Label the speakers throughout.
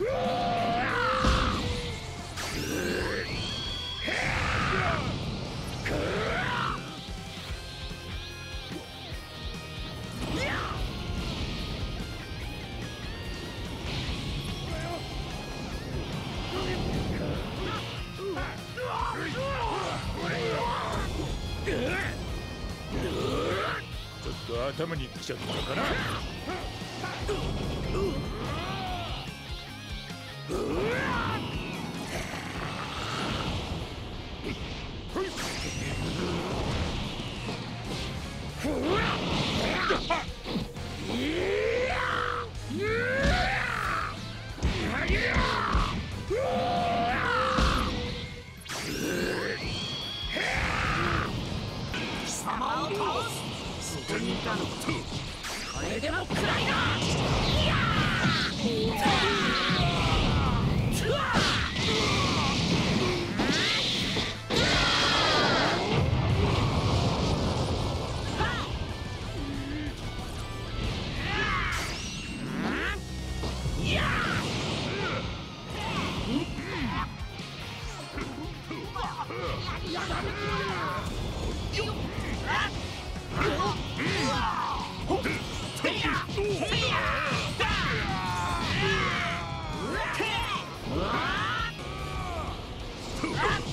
Speaker 1: Yeah! 頭に来ちゃったかな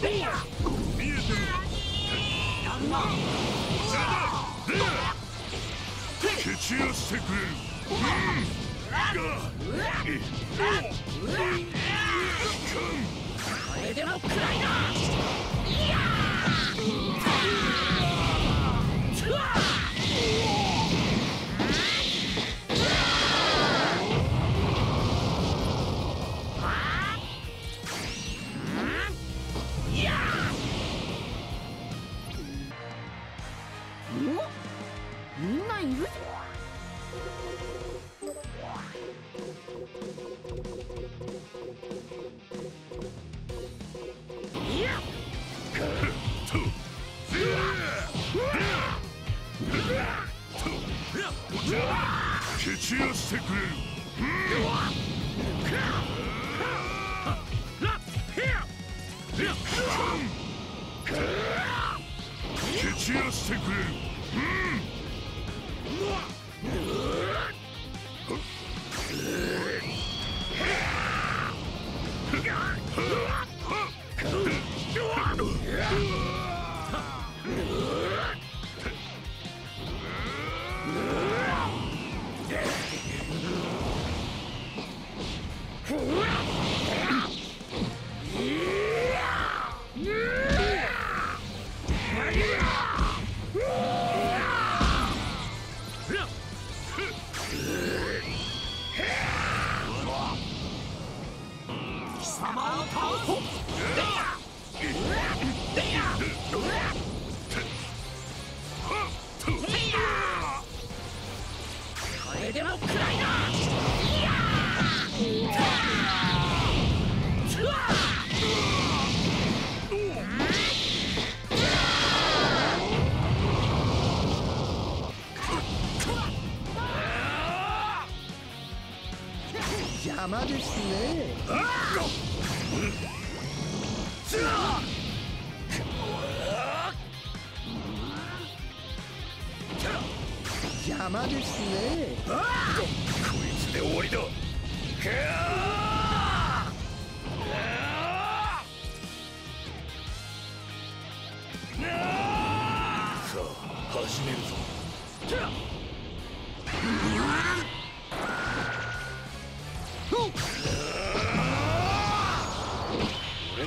Speaker 2: これでも
Speaker 1: く
Speaker 2: らいな
Speaker 1: してくれる
Speaker 2: 倒すで
Speaker 3: すね。邪魔ですね。
Speaker 1: こいつで終わりださあ始めるぞ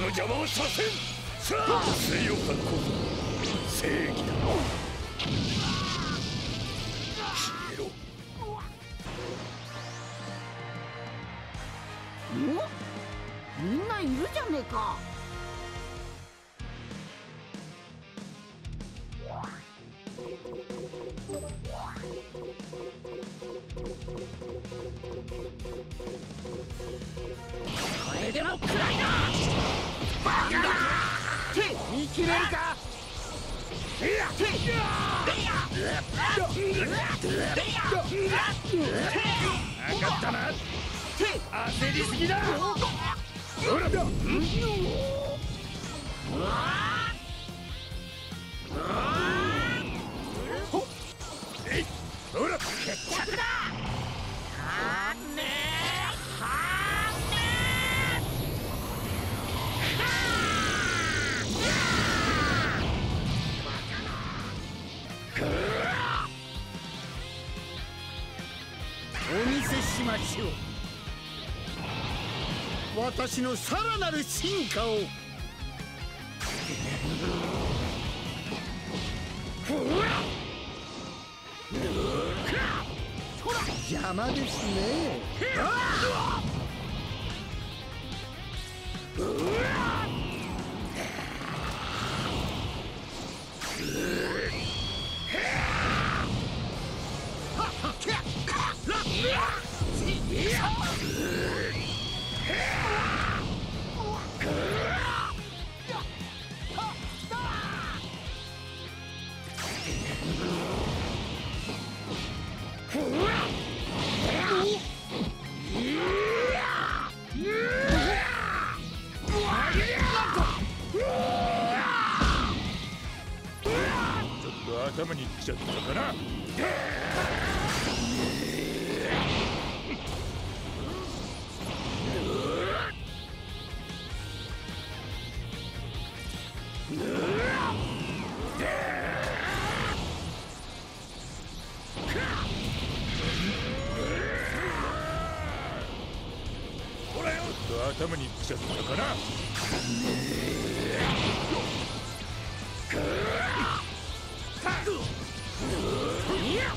Speaker 1: の邪魔をさせんさあ強さこそ正義だ。消えろ
Speaker 3: おみんないるじゃねえか。
Speaker 2: これでも食らいなバカ切れるか？
Speaker 4: 私のさらなる進化を。邪魔ですね。
Speaker 1: ちゃったかな。頭にきちゃったかな。Yeah!